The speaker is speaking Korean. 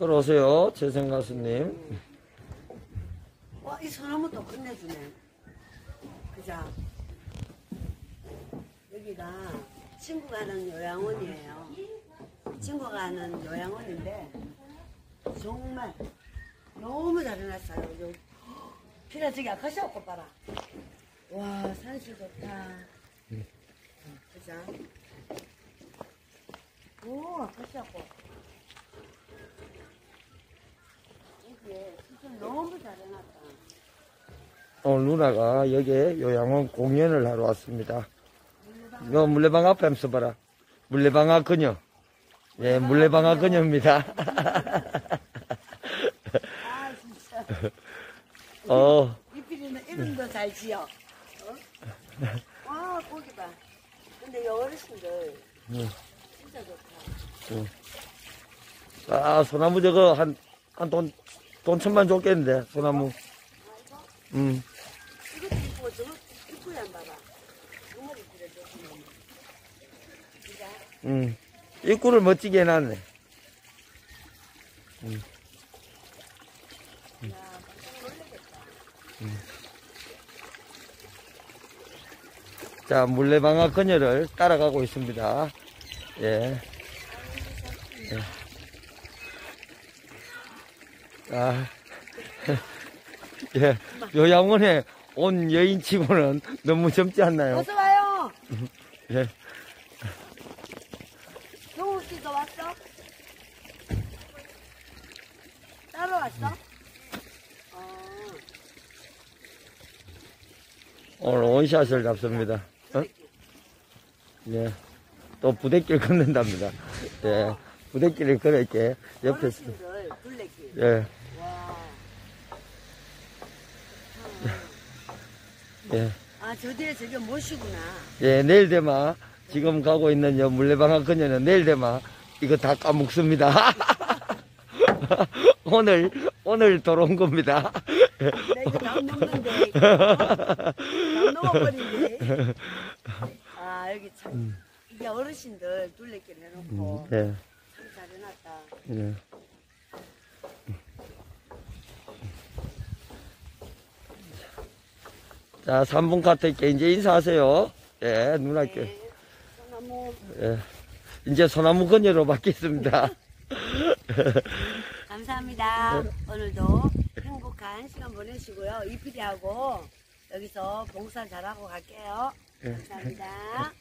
걸어오세요, 재생 가수님. 와, 이 소나무도 끝내주네. 그죠? 여기가 친구가 하는 요양원이에요. 친구가 하는 요양원인데, 정말 너무 잘 해놨어요. 요, 피라 저기 아카시아 꽃 봐라. 와, 산수 좋다. 그죠? 오, 아카시아 꽃. 수술 너무 잘 해놨다. 오늘 누나가 여기에 요양원 공연을 하러 왔습니다. 이거 물레방아 한번 써봐라. 물레방아 그녀. 예, 물레방아 그녀입니다. 아, 진짜. 어, 이필이는 이름도 잘 지어. 어? 와, 고기 봐. 근데 이 어르신들. 진짜 좋다. 아, 소나무 저거 한, 한 돈, 돈 천만 줬겠는데, 소나무. 음, 이것도 이쁘고. 음. 입구를 멋지게 해놨네. 야, 깜짝 놀라겠다. 자, 물레방아 그녀를 따라가고 있습니다. 예. 예. 아, 예. 요 양원에 온 여인 치고는 너무 젊지 않나요? 어서 와요. 예. 경욱 씨도 왔어? 따로 왔어? 어. 오늘 원샷을 잡습니다. 어? 예. 또 부대길 걷는답니다. 예. 부대길을 걸을게 옆에서. 어르신들 둘레길. 예. 와. 예. 아, 저 뒤에 저게 못이구나. 예, 내일 되마 지금 가고 있는 요 물레방아 그녀는 내일 되마 이거 다 까먹습니다. 오늘 오늘 돌아온 겁니다. 내 이거 다 먹는데. 다 먹어버리네. 아, 여기 참. 이게 어르신들 둘레길 해놓고 예, 참 잘해놨다. 예. 자, 3분 카트께 이제 인사하세요. 예, 누나께. 네. 소나무. 예. 이제 소나무 그녀로 바뀌었습니다. 감사합니다. 오늘도 행복한 시간 보내시고요. 이피디하고 여기서 봉사 잘하고 갈게요. 감사합니다.